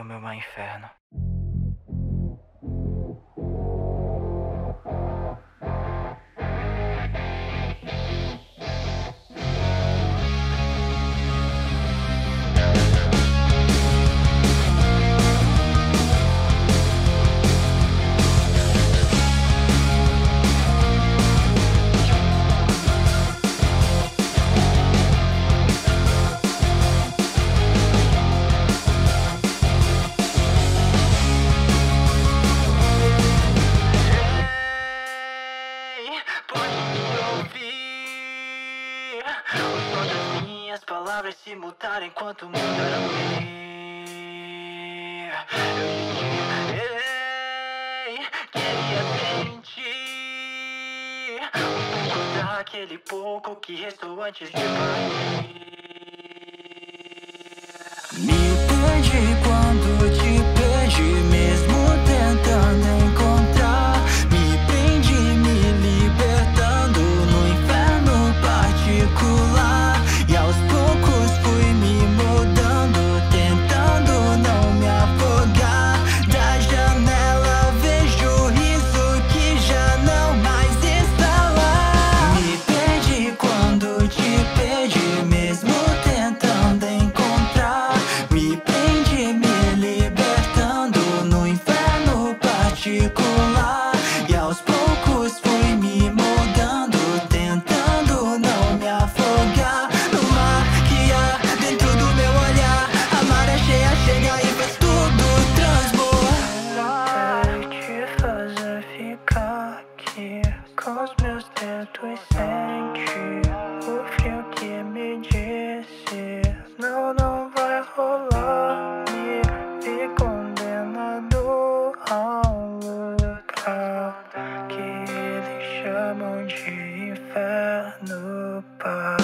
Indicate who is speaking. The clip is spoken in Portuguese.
Speaker 1: o meu mar inferno. Se mudar enquanto mudaram me. Ei, queria sentir um pouco daquele pouco que restou antes de partir. ficar aqui com os meus dedos sente o fio que me disse. Não não vai rolar me vi condenado a um lugar que eles chamam de inferno pai